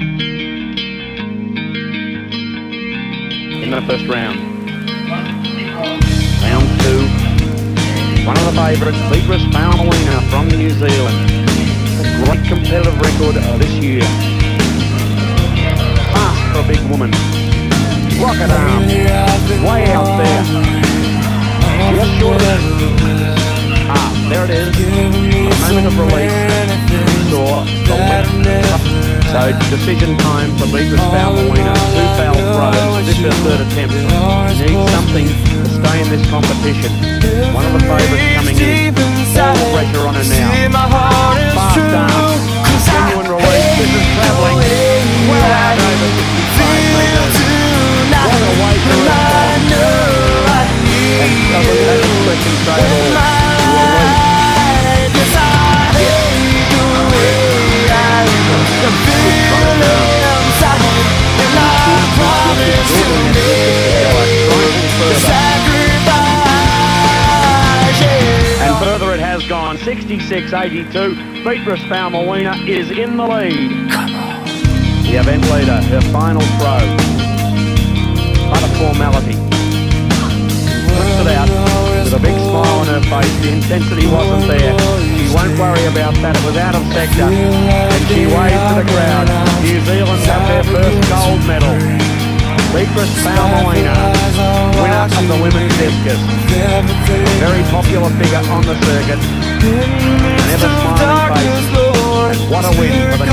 In the first round. Round two. One of the favourites, Beatrice Faumuina from New Zealand. A great competitive record this year. Fast for a big woman. Rocket arm. Way out there. Just short of Ah, there it is. A moment of release. So decision time for Beatrice Faumuina. Two foul throws. This is her third attempt. She needs something to stay in this competition. One of the favourites coming in. All pressure on her now. Fast arm. Genuine release. This is travelling. Well out over 65 metres. What a way to respond. And doesn't have a question straight 66-82. Beatrice Faumuina is in the lead. The event leader, her final throw. But a formality. Puts it out with a big smile on her face. The intensity wasn't there. She won't worry about that. It was out of sector. And she waves to the crowd. New Zealand have their first gold medal. Beatrice of the women's discus. Very popular figure on the circuit. An ever smiling face. And what a win for the.